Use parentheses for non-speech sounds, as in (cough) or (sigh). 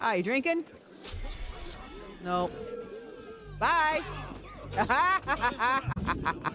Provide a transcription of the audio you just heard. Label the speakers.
Speaker 1: Are you drinking? No. Bye. (laughs)